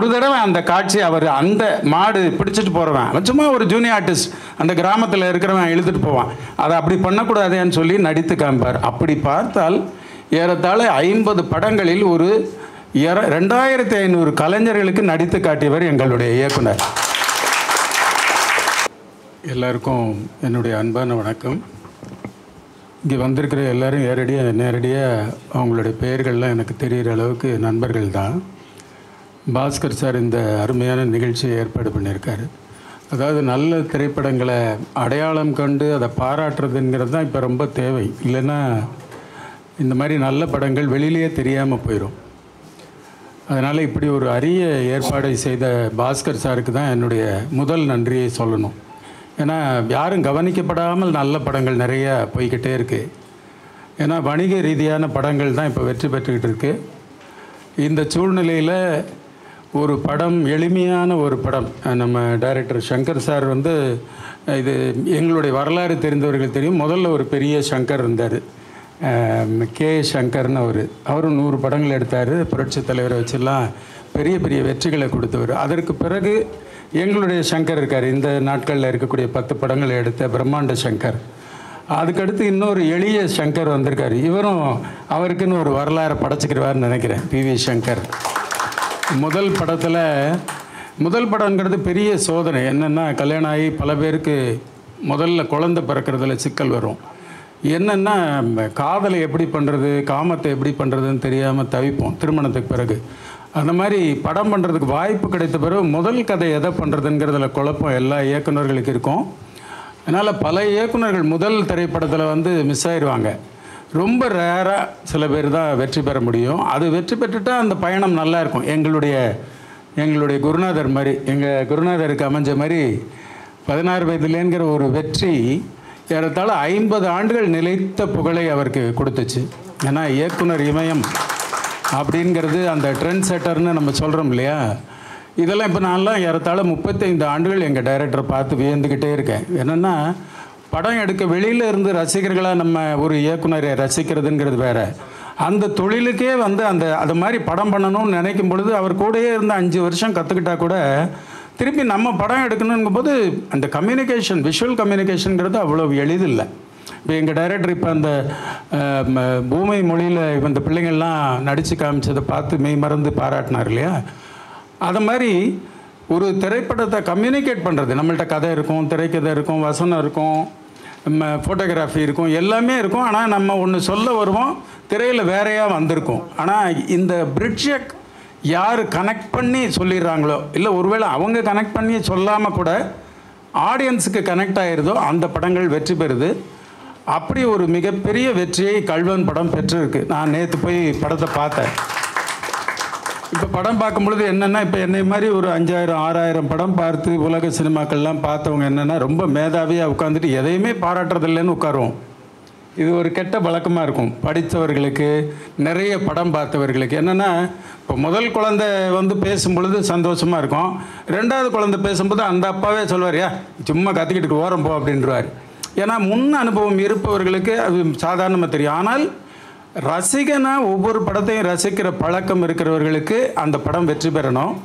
ஒரு தடவை அந்த காட்சி அவர் அந்த மாடு பிடிச்சிட்டு போகிறவன் அவன் சும்மா ஒரு ஜூனியர் ஆர்டிஸ்ட் அந்த கிராமத்தில் இருக்கிறவன் எழுதிட்டு போவான். அதை அப்படி பண்ணக்கூடாதேன்னு சொல்லி நடித்து காமிப்பார். அப்படி பார்த்தால் ஏறத்தாழ ஐம்பது படங்களில் ஒரு இர ரெண்டாயிரத்தி ஐநூறு கலைஞர்களுக்கு நடித்து காட்டியவர் எங்களுடைய இயக்குனர். எல்லாருக்கும் என்னுடைய அன்பான வணக்கம். இங்கே வந்திருக்கிற எல்லோரும் நேரடியாக நேரடியாக அவங்களுடைய பெயர்கள்லாம் எனக்கு தெரிகிற அளவுக்கு நண்பர்கள் தான் பாஸ்கர் சார் இந்த அருமையான நிகழ்ச்சியை ஏற்பாடு பண்ணியிருக்காரு. அதாவது நல்ல திரைப்படங்களை அடையாளம் கண்டு அதை பாராட்டுறதுங்கிறது தான் இப்போ ரொம்ப தேவை. இல்லைன்னா இந்த மாதிரி நல்ல படங்கள் வெளியிலேயே தெரியாமல் போயிடும் அதனால் இப்படி ஒரு அரிய ஏற்பாடை செய்த பாஸ்கர் சாருக்கு தான் என்னுடைய முதல் நன்றியை சொல்லணும். ஏன்னா யாரும் கவனிக்கப்படாமல் நல்ல படங்கள் நிறையா போய்கிட்டே இருக்குது ஏன்னா வணிக ரீதியான படங்கள் தான் இப்போ வெற்றி பெற்றுக்கிட்டு இருக்குது இந்த சூழ்நிலையில் ஒரு படம் எளிமையான ஒரு படம். நம்ம டைரக்டர் சங்கர் சார் வந்து இது எங்களுடைய வரலாறு தெரிந்தவர்கள் தெரியும். முதல்ல ஒரு பெரிய சங்கர் இருந்தார். கே சங்கர்னு அவர். அவரும் நூறு படங்கள் எடுத்தார். புரட்சி தலைவரை வச்செல்லாம் பெரிய பெரிய வெற்றிகளை கொடுத்தவர். அதற்கு பிறகு எங்களுடைய சங்கர் இருக்கார். இந்த நாட்களில் இருக்கக்கூடிய பத்து படங்களை எடுத்த பிரம்மாண்ட சங்கர். அதுக்கடுத்து இன்னொரு எளிய சங்கர் வந்திருக்கார். இவரும் அவருக்குன்னு ஒரு வரலாறை படைச்சிக்கிறவார்னு நினைக்கிறேன். P V Shankar. முதல் படத்தில் முதல் படங்கிறது பெரிய சோதனை. என்னென்னா கல்யாணம் ஆகி பல பேருக்கு முதல்ல குழந்தை பிறக்கிறதுல சிக்கல் வரும். என்னென்னா காதலை எப்படி பண்ணுறது காமத்தை எப்படி பண்ணுறதுன்னு தெரியாமல் தவிப்போம் திருமணத்துக்கு பிறகு. அந்த மாதிரி படம் பண்ணுறதுக்கு வாய்ப்பு கிடைத்த பிறகு முதல் கதை எதை பண்ணுறதுங்கிறதுல குழப்பம் எல்லா இயக்குநர்களுக்கு இருக்கும். அதனால் பல இயக்குனர்கள் முதல் திரைப்படத்தில் வந்து மிஸ் ஆயிடுவாங்க ரொம்ப ரேராக சில பேர் தான் வெற்றி பெற முடியும். அது வெற்றி பெற்றுட்டால் அந்த பயணம் நல்லா இருக்கும். எங்களுடைய எங்களுடைய குருநாதர் மாதிரி எங்கள் குருநாதருக்கு அமைஞ்ச மாதிரி பதினாறு வயதுலேங்கிற ஒரு வெற்றி ஏறத்தாழ ஐம்பது ஆண்டுகள் நிலைத்த புகழை அவருக்கு கொடுத்துச்சு. ஏன்னா இயக்குனர் இமயம் அப்படிங்கிறது அந்த ட்ரெண்ட் செட்டர்னு நம்ம சொல்கிறோம் இல்லையா? இதெல்லாம் இப்போ நான்லாம் ஏறத்தாழ முப்பத்தைந்து ஆண்டுகள் எங்கள் டைரக்டரை பார்த்து வியந்துக்கிட்டே இருக்கேன். என்னென்னா படம் எடுக்க வெளியில் இருந்து ரசிகர்களாக நம்ம ஒரு இயக்குனரை ரசிக்கிறதுங்கிறது வேற. அந்த தொழிலுக்கே வந்து அந்த அது மாதிரி படம் பண்ணணும்னு நினைக்கும் பொழுது அவர் கூடயே இருந்து அஞ்சு வருஷம் கற்றுக்கிட்டா கூட திருப்பி நம்ம படம் எடுக்கணுங்கும் போது அந்த கம்யூனிகேஷன் விஷுவல் கம்யூனிகேஷனுங்கிறது அவ்வளோ எளிதில்லை. இப்போ எங்கள் டைரக்டர் இப்போ அந்த பூமி ம- இப்போ மொழியில் இந்த பிள்ளைங்கள்லாம் நடித்து காமிச்சதை பார்த்து மெய் மறந்து பாராட்டினார் இல்லையா? அதை மாதிரி ஒரு திரைப்படத்தை கம்யூனிகேட் பண்ணுறது நம்மள்ட்ட கதை இருக்கும் திரைக்கதை இருக்கும் வசனம் இருக்கும் நம்ம ஃபோட்டோகிராஃபி இருக்கும் எல்லாமே இருக்கும். ஆனால் நம்ம ஒன்று சொல்ல வருவோம் திரையில் வேறையாக வந்திருக்கும். ஆனால் இந்த பிரிட்ஜை யார் கனெக்ட் பண்ணி சொல்லிடுறாங்களோ இல்லை ஒருவேளை அவங்க கனெக்ட் பண்ணி சொல்லாமல் கூட ஆடியன்ஸுக்கு கனெக்ட் ஆயிருதோ அந்த படங்கள் வெற்றி பெறுது. அப்படி ஒரு மிகப்பெரிய வெற்றியை கல்வன் படம் பெற்றிருக்கு. நான் நேற்று போய் படத்தை பார்த்தேன். இப்போ படம் பார்க்கும் பொழுது என்னென்னா இப்போ என்னை மாதிரி ஒரு அஞ்சாயிரம் ஆறாயிரம் படம் பார்த்து உலக சினிமாக்கள்லாம் பார்த்தவங்க என்னென்னா ரொம்ப மேதாவியாக உட்காந்துட்டு எதையுமே பாராட்டுறதில்லைன்னு உட்காருவோம். இது ஒரு கெட்ட பழக்கமாக இருக்கும். படித்தவர்களுக்கு நிறைய படம் பார்த்தவர்களுக்கு. என்னென்னா இப்போ முதல் குழந்தை வந்து பேசும் பொழுது சந்தோஷமாக இருக்கும். ரெண்டாவது குழந்தை பேசும்போது அந்த அப்பாவே சொல்வார் "யா சும்மா கற்றுக்கிட்டு ஓரம் போ அப்படின்றவார். ஏன்னா முன் அனுபவம் இருப்பவர்களுக்கு அது சாதாரணமாக தெரியும். ஆனால் ரசிகனா ஒவ்வொரு படத்தையும் ரசிக்கிற பழக்கம் இருக்கிறவர்களுக்கு அந்த படம் வெற்றி பெறணும்.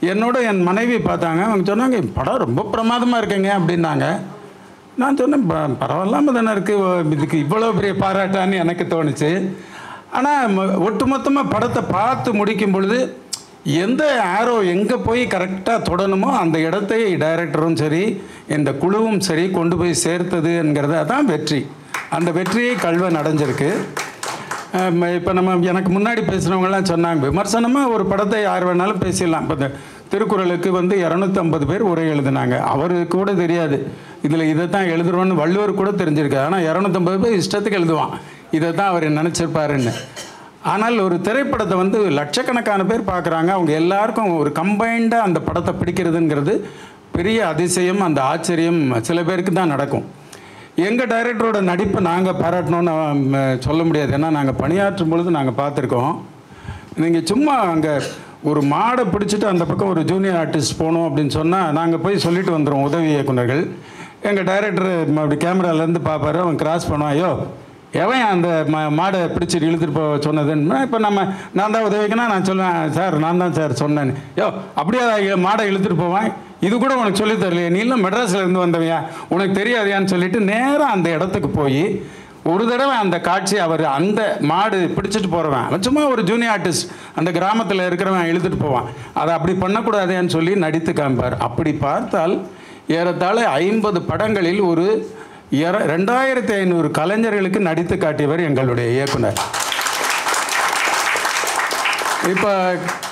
என்னோட என் மனைவி பார்த்தாங்க அவங்க சொன்னாங்க படம் ரொம்ப பிரமாதமாக இருக்குங்க அப்படின்னாங்க. நான் சொன்னேன் "ப- தானே இருக்குது இதுக்கு இவ்வளோ பெரிய பாராட்டான்னு எனக்கு தோணுச்சு. ஆனால் ஒட்டுமொத்தமாக படத்தை பார்த்து முடிக்கும் பொழுது எந்த ஆரோ எங்கே போய் கரெக்டாக தொடணுமோ அந்த இடத்தை டைரக்டரும் சரி இந்த குழுவும் சரி கொண்டு போய் சேர்த்ததுங்கிறது தான் வெற்றி. அந்த வெற்றியை கல்வன் அடைஞ்சிருக்கு. இப்போ நம்ம எனக்கு முன்னாடி பேசுகிறவங்கலாம் சொன்னாங்க விமர்சனமாக ஒரு படத்தை யார் வேணாலும் பேசிடலாம். இப்போ இந்த திருக்குறளுக்கு வந்து இரநூத்தம்பது பேர் உரை எழுதினாங்க. அவருக்கு கூட தெரியாது. இதில் இதை தான் எழுதுறோன்னு வள்ளுவர் கூட தெரிஞ்சிருக்காரு. ஆனால் இரநூத்தம்பது பேர் இஷ்டத்துக்கு எழுதுவான். இதை தான் அவர் நினச்சிருப்பாருன்னு. ஆனால் ஒரு திரைப்படத்தை வந்து லட்சக்கணக்கான பேர் பார்க்குறாங்க. அவங்க எல்லாருக்கும் ஒரு கம்பைண்டாக அந்த படத்தை பிடிக்கிறதுங்கிறது பெரிய அதிசயம் அந்த ஆச்சரியம் சில பேருக்கு தான் நடக்கும். எங்கள் டைரக்டரோட நடிப்பை நாங்கள் பாராட்டணும்னு சொல்ல முடியாது. ஏன்னா நாங்கள் பணியாற்றும் பொழுது நாங்கள் பார்த்துருக்கோம். நீங்கள் சும்மா அங்கே ஒரு மாடை பிடிச்சிட்டு அந்த பக்கம் ஒரு ஜூனியர் ஆர்டிஸ்ட் போகணும் அப்படின்னு சொன்னால் நாங்கள் போய் சொல்லிட்டு வந்துடுவோம் உதவி இயக்குனர்கள் எங்கள் டைரக்டர் அப்படி கேமராலேருந்து பார்ப்பாரு அவன் கிராஸ் பண்ணுவான் ஐயோ எவன் அந்த மா மாடை பிடிச்சிட்டு இழுத்துட்டு போக சொன்னதுன்னா? இப்போ நம்ம நான் தான் உதவிக்கனா நான் சொல்லுவேன் சார் நான் தான் சார் சொன்னேன் யோ அப்படியே மாடை இழுத்துட்டு போவேன் இது கூட உனக்கு சொல்லித் தரலையே. நீ இல்லை மெட்ராஸில் இருந்து வந்தவையா? உனக்கு தெரியாதையான்னு சொல்லிட்டு நேராக அந்த இடத்துக்கு போய் ஒரு தடவை அந்த காட்சி அவர் அந்த மாடு பிடிச்சிட்டு போகிறவன் சும்மா ஒரு ஜூனியர் ஆர்டிஸ்ட் அந்த கிராமத்தில் இருக்கிறவன் இழுத்துட்டு போவான். அதை அப்படி பண்ணக்கூடாதேன்னு சொல்லி நடித்து காமிப்பார். அப்படி பார்த்தால் ஏறத்தாழ ஐம்பது படங்களில் ஒரு இர- ரெண்டாயிரத்தி ஐநூறு கலைஞர்களுக்கு நடித்து காட்டியவர் எங்களுடைய இயக்குனர். இப்போ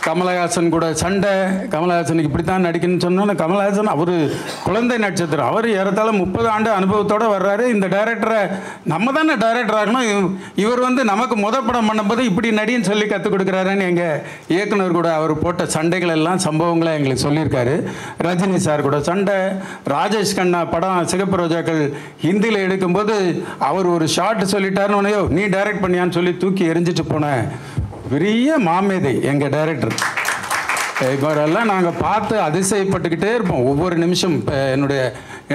கமலஹாசன் கூட சண்டை கமலஹாசனுக்கு இப்படி தான் நடிக்கணும்னு சொன்னோன்னே கமலஹாசன் அவர் குழந்தை நட்சத்திரம். அவர் ஏறத்தாழ முப்பது ஆண்டு அனுபவத்தோடு வர்றாரு. இந்த டைரக்டரை நம்ம தானே டைரக்டர் ஆகணும். இவர் வந்து நமக்கு முத படம் பண்ணும்போது இப்படி நடின்னு சொல்லி கற்றுக் கொடுக்குறாருன்னு எங்கள் இயக்குனர் கூட அவர் போட்ட சண்டைகள் எல்லாம் சம்பவங்களை எங்களுக்கு சொல்லியிருக்காரு. ரஜினி சார் கூட சண்டை ராஜேஷ் கண்ணா படம் சிகப்பு ரோஜாக்கள் ஹிந்தியில் எடுக்கும்போது அவர் ஒரு ஷார்ட் சொல்லிட்டாருன்னு உடனே, நீ டைரக்ட் பண்ணியான்னு சொல்லி தூக்கி எரிஞ்சிட்டு போனேன் பெரிய மாமேதை எங்கள் டைரக்டர் இவரெல்லாம் நாங்கள் பார்த்து அதிசயப்பட்டுக்கிட்டே இருப்போம். ஒவ்வொரு நிமிஷம் இப்போ என்னுடைய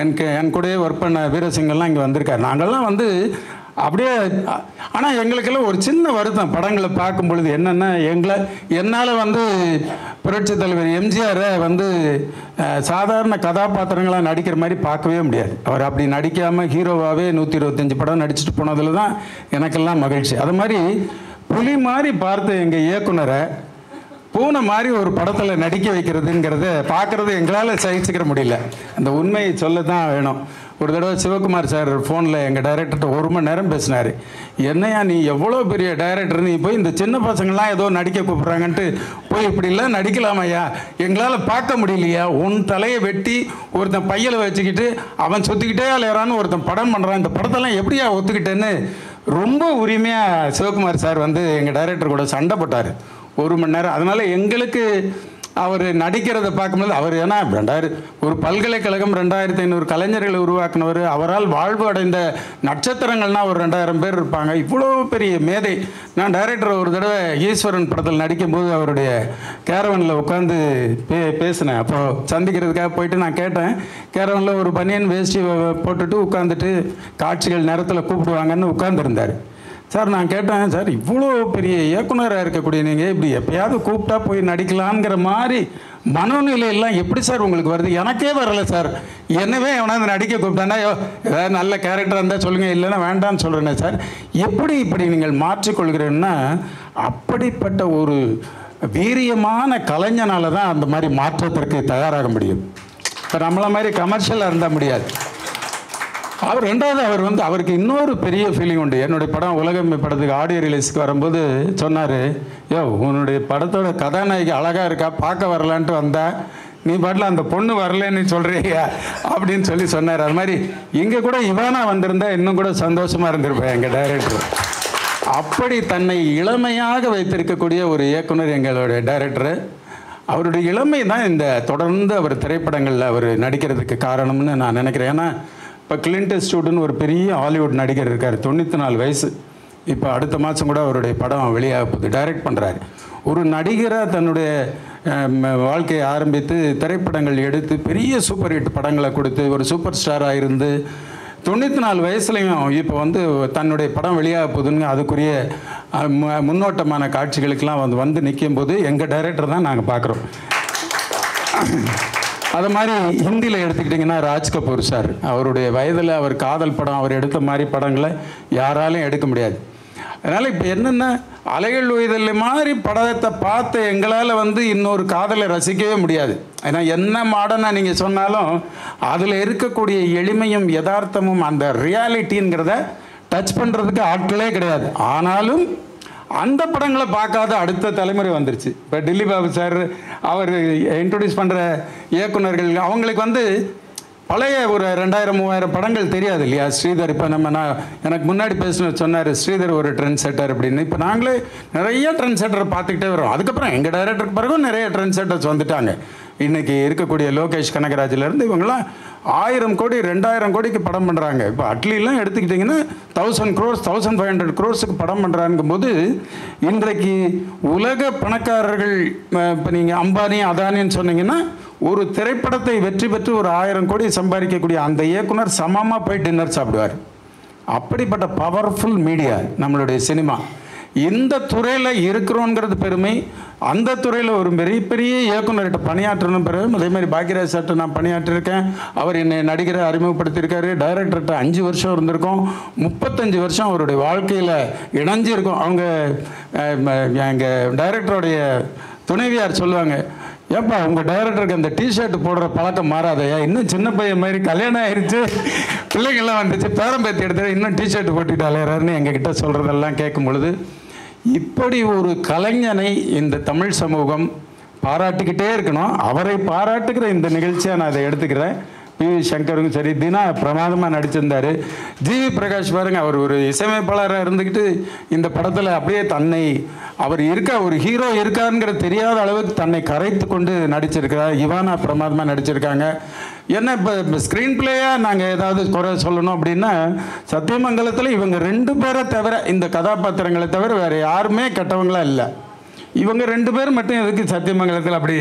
எனக்கு என் கூடயே ஒர்க் பண்ண வீரசிங்கெல்லாம் இங்கே வந்திருக்காரு. நாங்கள்லாம் வந்து அப்படியே ஆனால் எங்களுக்கெல்லாம் ஒரு சின்ன வருத்தம். படங்களை பார்க்கும் பொழுது என்னென்னா எங்களை என்னால் வந்து புரட்சி தலைவர் எம்ஜிஆரை வந்து சாதாரண கதாபாத்திரங்களாக நடிக்கிற மாதிரி பார்க்கவே முடியாது. அவர் அப்படி நடிக்காமல் ஹீரோவாகவே நூற்றி இருபத்தஞ்சி படம் நடிச்சுட்டு போனதில் தான் எனக்கெல்லாம் மகிழ்ச்சி. அது மாதிரி புலி மாதிரி பார்த்த எங்கள் இயக்குனரை பூனை மாதிரி ஒரு படத்தில் நடிக்க வைக்கிறதுங்கிறத பார்க்குறது எங்களால் சகிச்சுக்கிற முடியல. அந்த உண்மையை சொல்ல தான் வேணும். ஒரு தடவை சிவகுமார் சார் ஃபோனில் எங்கள் டைரக்டர்கிட்ட ஒரு மணி நேரம் பேசினார். என்னையா நீ எவ்வளோ பெரிய டைரக்டர்? நீ போய் இந்த சின்ன பசங்கள்லாம் ஏதோ நடிக்க கூப்பிட்றாங்கன்ட்டு போய் இப்படிலாம் நடிக்கலாமையா? எங்களால் பார்க்க முடியலையா? உன் தலையை வெட்டி ஒருத்தன் பையலை வச்சுக்கிட்டு அவன் சுற்றிக்கிட்டே அலையறான்னு ஒருத்தன் படம் பண்ணுறான் இந்த படத்தெல்லாம் எப்படியா ஒத்துக்கிட்டேன்னு ரொம்ப உரிமையாக சிவகுமார் சார் வந்து எங்கள் டைரக்டர் கூட சண்டை போட்டார். ஒரு மணி நேரம். அதனால் எங்களுக்கு அவர் நடிக்கிறத பார்க்கும்போது அவர் ஏன்னா ரெண்டாயிரம் ஒரு பல்கலைக்கழகம் ரெண்டாயிரத்தி ஐநூறு கலைஞர்களை உருவாக்குனவர் அவரால் வாழ்வு அடைந்த நட்சத்திரங்கள்னா ஒரு ரெண்டாயிரம் பேர் இருப்பாங்க. இவ்வளோ பெரிய மேதை. நான் டைரக்டர் ஒரு தடவை ஈஸ்வரன் படத்தில் நடிக்கும்போது அவருடைய கேரவனில் உட்காந்து பே பேசினேன். அப்போ சந்திக்கிறதுக்காக போயிட்டு நான் கேட்டேன். கேரவனில் ஒரு பனியன் வேஷ்டி போட்டுட்டு உட்காந்துட்டு காட்சிகள் நேரத்தில் கூப்பிடுவாங்கன்னு உட்காந்துருந்தார் சார் நான் கேட்டேன் சார் இவ்வளோ பெரிய இயக்குனராக இருக்கக்கூடிய நீங்கள் இப்படி எப்பயாவது கூப்பிட்டா போய் நடிக்கலாங்கிற மாதிரி மனநிலையெல்லாம் எப்படி சார் உங்களுக்கு வருது? எனக்கே வரலை சார். என்னவே எவனாவது நடிக்க கூப்பிட்டானா ஏதாவது நல்ல கேரக்டர் இருந்தால் சொல்லுங்கள் இல்லைன்னா வேண்டாம்னு சொல்கிறேனே சார். எப்படி இப்படி நீங்கள் மாற்றிக்கொள்கிறேன்னா அப்படிப்பட்ட ஒரு வீரியமான கலைஞனால தான் அந்த மாதிரி மாற்றத்திற்கு தயாராக முடியும். இப்போ நம்மள மாதிரி கமர்ஷியலாக இருந்தால் முடியாது. அவர் ரெண்டாவது அவர் வந்து அவருக்கு இன்னொரு பெரிய ஃபீலிங் உண்டு. என்னுடைய படம் உலகம் படத்துக்கு ஆடியோ ரிலீஸ்க்கு வரும்போது சொன்னார் யோ உன்னுடைய படத்தோட கதாநாயகி அழகாக இருக்கா? பார்க்க வரலான்ட்டு வந்தா நீ பாட்டில் அந்த பொண்ணு வரலன்னு சொல்கிறியா அப்படின்னு சொல்லி சொன்னார். அது மாதிரி இங்கே கூட இவனா வந்திருந்தா இன்னும் கூட சந்தோஷமாக இருந்திருப்பேன் எங்கள் டைரக்டர் அப்படி தன்னை இளமையாக வைத்திருக்கக்கூடிய ஒரு இயக்குனர் எங்களுடைய டைரக்டர் அவருடைய இளமை தான் இந்த தொடர்ந்து அவர் திரைப்படங்களில் அவர் நடிக்கிறதுக்கு காரணம்னு நான் நினைக்கிறேன். ஏன்னா இப்போ கிளின்ட் ஸ்டூடுன்னு ஒரு பெரிய ஹாலிவுட் நடிகர் இருக்கார். தொண்ணூற்றி நாலு வயசு. இப்போ அடுத்த மாதம் கூட அவருடைய படம் வெளியாக போகுது. டைரக்ட் பண்ணுறாரு ஒரு நடிகராக தன்னுடைய வாழ்க்கையை ஆரம்பித்து திரைப்படங்கள் எடுத்து பெரிய சூப்பர் ஹிட் படங்களை கொடுத்து ஒரு சூப்பர் ஸ்டாராக இருந்து தொண்ணூற்றி நாலு வயசுலையும் இப்போ வந்து தன்னுடைய படம் வெளியாக போகுதுன்னு அதுக்குரிய மு- முன்னோட்டமான காட்சிகளுக்கெல்லாம் வந்து வந்து நிற்கும் போது எங்கள் டைரக்டர் தான் நாங்கள் பார்க்குறோம் அது மாதிரி ஹிந்தியில் எடுத்துக்கிட்டிங்கன்னா ராஜ் கபூர் சார். அவருடைய வயதில் அவர் காதல் படம் அவர் எடுத்த மாதிரி படங்களை யாராலையும் எடுக்க முடியாது. அதனால் இப்போ என்னென்ன அலைகள் உயதல் மாதிரி படத்தை பார்த்து எங்களால் வந்து இன்னொரு காதலை ரசிக்கவே முடியாது. ஏன்னா என்ன மாடர்னாக நீங்கள் சொன்னாலும் அதில் இருக்கக்கூடிய எளிமையும் யதார்த்தமும் அந்த ரியாலிட்டிங்கிறத டச் பண்ணுறதுக்கு ஆட்களே கிடையாது. ஆனாலும் அந்த படங்களை பார்க்காத அடுத்த தலைமுறை வந்துருச்சு. இப்போ டில்லி பாபு சார் அவர் இன்ட்ரடியூஸ் பண்ணுற இயக்குனர்கள் அவங்களுக்கு வந்து பழைய ஒரு ரெண்டாயிரம் மூவாயிரம் படங்கள் தெரியாது இல்லையா? ஸ்ரீதர் இப்போ நம்ம நான் எனக்கு முன்னாடி பேசின சொன்னார் ஸ்ரீதர் ஒரு ட்ரெண்ட் செட்டர் அப்படின்னு. இப்போ நாங்களே நிறைய ட்ரெண்ட் செட்டரை பார்த்துக்கிட்டே வரோம். அதுக்கப்புறம் எங்கள் டைரக்டருக்கு பிறகும் நிறைய ட்ரெண்ட் செட்டர்ஸ் வந்துட்டாங்க. இன்றைக்கி இருக்கக்கூடிய லோகேஷ் கனகராஜிலேருந்து இவங்கெல்லாம் ஆயிரம் கோடி ரெண்டாயிரம் கோடிக்கு படம் பண்ணுறாங்க இப்போ அட்லிலாம் எடுத்துக்கிட்டிங்கன்னா thousand crores thousand five hundred க்ரோர்ஸுக்கு படம் பண்ணுறாங்கும் போது இன்றைக்கு உலக பணக்காரர்கள் இப்போ நீங்கள் அம்பானி அதானின்னு சொன்னீங்கன்னா ஒரு திரைப்படத்தை வெற்றி பெற்று ஒரு ஆயிரம் கோடி சம்பாதிக்கக்கூடிய அந்த இயக்குனர் சமமாக போய் டின்னர் சாப்பிடுவார். அப்படிப்பட்ட பவர்ஃபுல் மீடியா நம்மளுடைய சினிமா. இந்த துறையில் இருக்கிறோங்கிறது பெருமை. அந்த துறையில் ஒரு பெரிய பெரிய இயக்குனர்கிட்ட பணியாற்றணும் பிறகு அதே மாதிரி பாக்யராஜ் சார்ட்ட நான் பணியாற்றிருக்கேன். அவர் என்னை நடிகரை அறிமுகப்படுத்தியிருக்காரு. டைரக்டர்கிட்ட அஞ்சு வருஷம் இருந்திருக்கோம். முப்பத்தஞ்சு வருஷம் அவருடைய வாழ்க்கையில் இணைஞ்சிருக்கோம். அவங்க எங்கள் டைரக்டருடைய துணைவியார் சொல்லுவாங்க ஏப்பா உங்கள் டைரக்டருக்கு அந்த டிஷர்ட் போடுற பழக்கம் மாறாதையா? இன்னும் சின்ன பையன் மாதிரி கல்யாணம் ஆயிடுச்சு பிள்ளைங்கள்லாம் வந்துச்சு. பேரம்பேத்தி எடுத்து இன்னும் டிஷர்ட் போட்டுட்டு அலையிறாருன்னு எங்ககிட்ட சொல்கிறதெல்லாம் கேட்கும் பொழுது இப்படி ஒரு கலைஞனை இந்த தமிழ் சமூகம் பாராட்டிக்கிட்டே இருக்கணும். அவரை பாராட்டுகிற இந்த நிகழ்ச்சியாக நான் அதை எடுத்துக்கிறேன். பி வி சங்கருக்கும் சரி தினா பிரமாதமாக நடிச்சிருந்தார். ஜிவி பிரகாஷ் பாருங்க அவர் ஒரு இசையமைப்பாளராக இருந்துக்கிட்டு இந்த படத்தில் அப்படியே தன்னை அவர் இருக்கா ஒரு ஹீரோ இருக்காருங்கிற தெரியாத அளவுக்கு தன்னை கரைத்து கொண்டு நடிச்சிருக்கிறார். இவானா பிரமாதமாக நடிச்சிருக்காங்க. என்ன இப்போ ஸ்க்ரீன் பிளேயாக நாங்கள் ஏதாவது குறை சொல்லணும் அப்படின்னா சத்தியமங்கலத்தில் இவங்க ரெண்டு பேரை தவிர இந்த கதாபாத்திரங்களை தவிர வேறு யாருமே கெட்டவங்களா இல்லை. இவங்க ரெண்டு பேர் மட்டும் எதுக்கு சத்தியமங்கலத்தில் அப்படி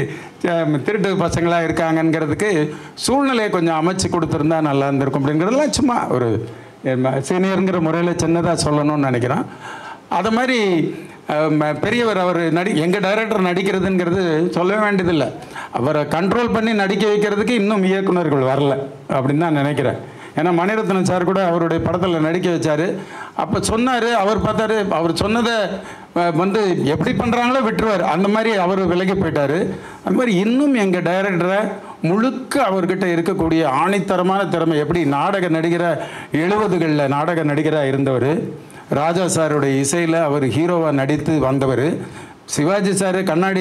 திருட்டு பசங்களாக இருக்காங்கங்கிறதுக்கு சூழ்நிலையை கொஞ்சம் அமைச்சு கொடுத்துருந்தா நல்லா இருந்திருக்கும் அப்படிங்கிறதுலாம் சும்மா ஒரு சீனியருங்கிற முறையில் சின்னதாக சொல்லணும்னு நினைக்கிறேன். அதை மாதிரி ம- பெரியவர் அவர் நடி எங்கள் டைரக்டர் நடிக்கிறதுங்கிறது சொல்லவே வேண்டியதில்லை. அவரை கண்ட்ரோல் பண்ணி நடிக்க வைக்கிறதுக்கு இன்னும் இயக்குனர்கள் வரல அப்படின்னு தான் நினைக்கிறேன். ஏன்னா மணிரத்னம் சார் கூட அவருடைய படத்தில் நடிக்க வச்சார். அப்போ சொன்னார் அவர் பார்த்தாரு அவர் சொன்னதை வந்து எப்படி பண்ணுறாங்களோ விட்டுருவார். அந்த மாதிரி அவர் விலகி போயிட்டார். அந்த மாதிரி இன்னும் எங்கள் டைரக்டரை முழுக்க அவர்கிட்ட இருக்கக்கூடிய ஆணித்தரமான திறமை எப்படி நாடக நடிகரை எழுபதுகளில் நாடக நடிகராக இருந்தவர். ராஜா சாருடைய இசையில் அவர் ஹீரோவாக நடித்து வந்தவர். சிவாஜி சார் கண்ணாடி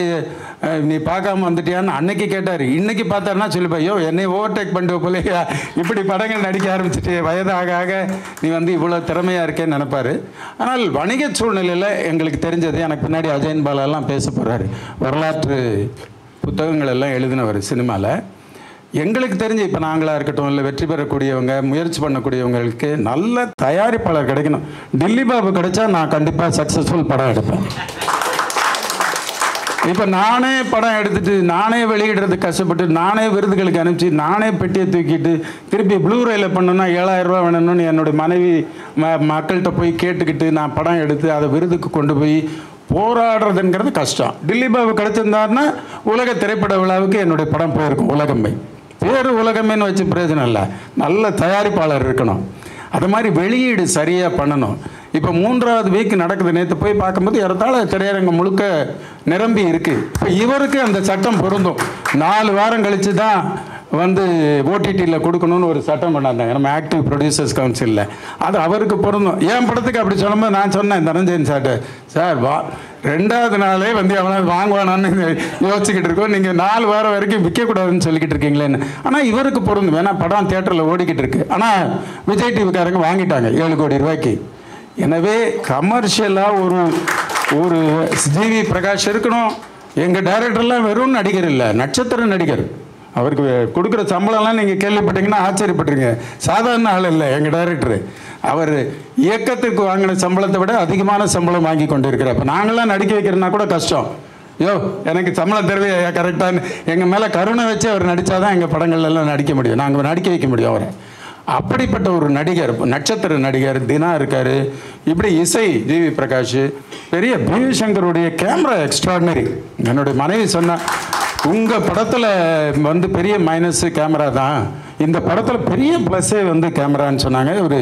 நீ பார்க்காம வந்துட்டியான்னு அன்னைக்கு கேட்டார். இன்னைக்கு பார்த்தாருன்னா சொல்லிப்பா ஐயோ என்னை ஓவர்டேக் பண்ணிட்டு போலையா இப்படி படங்கள் நடிக்க ஆரம்பிச்சிட்டு வயதாக ஆக நீ வந்து இவ்வளோ திறமையாக இருக்கேன்னு நினைப்பாரு. ஆனால் வணிக சூழ்நிலையில் எங்களுக்கு தெரிஞ்சது எனக்கு பின்னாடி அஜயன் பாலாலாம் பேச போகிறாரு வரலாற்று புத்தகங்கள் எல்லாம் எழுதினவர் சினிமாவில் எங்களுக்கு தெரிஞ்சு இப்போ நாங்களாக இருக்கட்டும் இல்லை வெற்றி பெறக்கூடியவங்க முயற்சி பண்ணக்கூடியவங்களுக்கு நல்ல தயாரிப்பாளர் கிடைக்கணும். டில்லி பாபு கிடைச்சா நான் கண்டிப்பாக சக்ஸஸ்ஃபுல் படம் எடுப்பேன். இப்போ நானே படம் எடுத்துட்டு நானே வெளியிடுறது கஷ்டப்பட்டு நானே விருதுகளுக்கு அனுப்பிச்சு நானே பெட்டியை தூக்கிட்டு திருப்பி ப்ளூரேல பண்ணணும்னா ஏழாயிரம் ரூபா வேணும்னு என்னுடைய மனைவி ம மக்கள்கிட்ட போய் கேட்டுக்கிட்டு நான் படம் எடுத்து அதை விருதுக்கு கொண்டு போய் போராடுறதுங்கிறது கஷ்டம். டில்லி பாபு கிடைச்சிருந்தாருன்னா உலக திரைப்பட விழாவுக்கு என்னுடைய படம் போயிருக்கும் உலகம்மை. பேர் உலகமேன்னு வச்சு பிரயோஜனம் இல்லை. நல்ல தயாரிப்பாளர் இருக்கணும். அது மாதிரி வெளியீடு சரியாக பண்ணணும். இப்போ மூன்றாவது வீக் நடக்குது. நேற்று போய் பார்க்கும்போது ஏறத்தாழ திரையரங்கம் முழுக்க நிரம்பி இருக்கு. இப்போ இவருக்கு அந்த சட்டம் பொருந்தும். நாலு வாரம் கழித்து தான் வந்து ஓடிடியில் கொடுக்கணும்னு ஒரு சட்டம் கொண்டாந்தாங்க. நம்ம ஆக்டிவ் ப்ரொடியூசர்ஸ் கவுன்சிலில் அது அவருக்கு பொருந்தும். என் படத்துக்கு அப்படி சொல்லும்போது நான் சொன்னேன் தனஞ்சயன் சார்ட்டு சார் வா ரெண்டாவது நாளே வந்து எவனாவது வாங்குவானான்னு யோசிச்சுக்கிட்டு இருக்கோம். நீங்கள் நாலு வாரம் வரைக்கும் விற்கக்கூடாதுன்னு சொல்லிக்கிட்டு இருக்கீங்களேன்னு. ஆனால் இவருக்கு பொருந்தும். ஏன்னா படம் தேட்டரில் ஓடிக்கிட்டு இருக்கு. ஆனால் விஜய் டிவிக்காரங்க வாங்கிட்டாங்க. ஏழு கோடி ரூபாய்க்கு. எனவே கமர்ஷியலாக ஒரு ஒரு ஜிவி பிரகாஷ் இருக்கணும். எங்கள் டைரக்டர்லாம் வெறும் நடிகர் இல்லை நட்சத்திர நடிகர். அவருக்கு கொடுக்குற சம்பளம்லாம் நீங்கள் கேள்விப்பட்டீங்கன்னா ஆச்சரியப்பட்டுருங்க. சாதாரண ஆள் இல்லை எங்கள் டைரக்டரு அவர் இயக்கத்துக்கு வாங்கின சம்பளத்தை விட அதிகமான சம்பளம் வாங்கி கொண்டு இருக்கிறார் இப்போ நாங்களாம் நடிக்க வைக்கிறனா கூட கஷ்டம். யோ எனக்கு சம்பளம் தருவே கரெக்டான எங்கள் மேலே கருணை வச்சு அவர் நடித்தாதான் எங்கள் படங்கள்லாம் நடிக்க முடியும். நாங்கள் நடிக்க வைக்க முடியும் அவரை. அப்படிப்பட்ட ஒரு நடிகர் நட்சத்திர நடிகர் தினா இருக்கார். இப்படி இசை ஜிவி பிரகாஷ் பெரிய பிவி சங்கருடைய கேமரா எக்ஸ்ட்ராடினரி என்னுடைய மனைவி சொன்ன உங்கள் படத்தில் வந்து பெரிய மைனஸ் கேமரா தான். இந்த படத்தில் பெரிய ப்ளஸ்ஸே வந்து கேமரான்னு சொன்னாங்க. ஒரு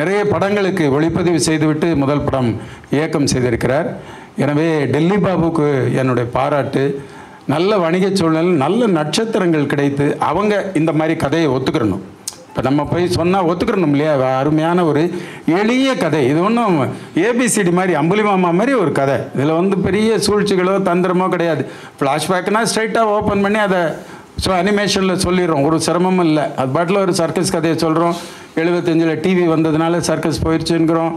நிறைய படங்களுக்கு ஒளிப்பதிவு செய்துவிட்டு முதல் படம் இயக்கம் செய்திருக்கிறார். எனவே டெல்லி பாபுக்கு என்னுடைய பாராட்டு. நல்ல வணிக சூழ்நிலை நல்ல நட்சத்திரங்கள் கிடைத்து அவங்க இந்த மாதிரி கதையை ஒத்துக்கிறணும். இப்போ நம்ம போய் சொன்னால் ஒத்துக்கிறணும் இல்லையா? அருமையான ஒரு எளிய கதை. இது ஒன்றும் ஏபிசிடி மாதிரி அம்புலி மாமா மாதிரி ஒரு கதை. இதில் வந்து பெரிய சூழ்ச்சிகளோ தந்திரமோ கிடையாது. ஃப்ளாஷ்பேக்னால் ஸ்ட்ரைட்டாக ஓப்பன் பண்ணி அதை ஸோ அனிமேஷனில் சொல்லிடுறோம். ஒரு சிரமமும் இல்லை. அது பாட்டில் ஒரு சர்க்கஸ் கதையை சொல்கிறோம் எழுபத்தஞ்சில் டிவி வந்ததுனால சர்க்கஸ் போயிடுச்சுங்கிறோம்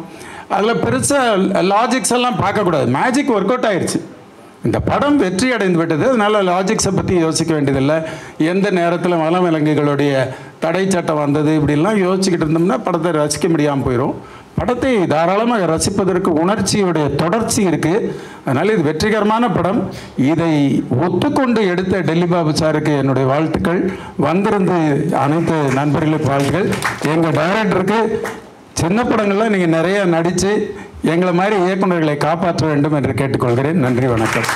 அதில் பெருசாக லாஜிக்ஸ் எல்லாம் பார்க்கக்கூடாது. மேஜிக் ஒர்க் அவுட் ஆயிடுச்சு இந்த படம் வெற்றி அடைந்து விட்டது. அதனால் லாஜிக்ஸை பற்றி யோசிக்க வேண்டியதில்லை. எந்த நேரத்தில் வனவிலங்குகளுடைய தடை சட்டம் வந்தது இப்படிலாம் யோசிச்சுக்கிட்டு இருந்தோம்னா படத்தை ரசிக்க முடியாமல் போயிடும் படத்தை தாராளமாக ரசிப்பதற்கு உணர்ச்சியுடைய தொடர்ச்சி இருக்குது அதனால் இது வெற்றிகரமான படம். இதை ஒத்துக்கொண்டு எடுத்த டெல்லி பாபு சாருக்கு என்னுடைய வாழ்த்துக்கள். வந்திருந்து அனைத்து நண்பர்களுக்கு வாழ்த்துக்கள் எங்கள் டைரக்டருக்கு சின்ன படங்கள்லாம் நீங்கள் நிறைய நடித்து எங்களை மாதிரி இயக்குநர்களை காப்பாற்ற வேண்டும் என்று கேட்டுக்கொள்கிறேன். நன்றி வணக்கம்.